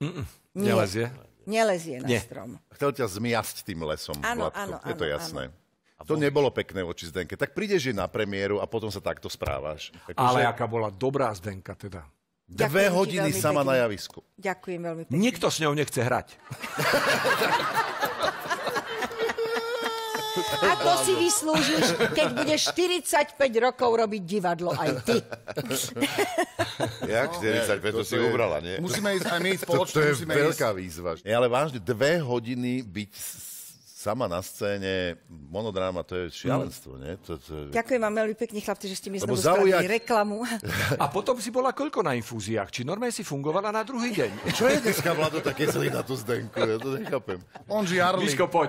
Nie. Nelezie? Nelezie na Nie. strom. Chcel ťa zmiasť tým lesom. Áno, Vládko. áno, Je to áno, jasné. To nebolo pekné voči Zdenke. Tak prídeš na premiéru a potom sa takto správaš. Akože Ale aká bola dobrá Zdenka teda. Dve Ďakujem ti hodiny veľmi sama pekne. na javisku. Ďakujem veľmi pekne. Nikto s ňou nechce hrať. A to si vyslúžiš, keď budeš 45 rokov robiť divadlo aj ty. Jak 45, to si je- ubrala, nie? Musíme ísť, aj my spoločne to je musíme veľká ísť. výzva. Ale vážne, dve hodiny byť sama na scéne, monodráma, to je šialenstvo, nie? To, to, Ďakujem vám veľmi pekne, chlapci, že ste mi znovu spravili zaujať- reklamu. A potom si bola koľko na infúziách? Či normálne si fungovala na druhý deň? Čo je dneska, Vlado, také zlý na tú Zdenku? Ja to nechápem. On žiarli. Miško, poď.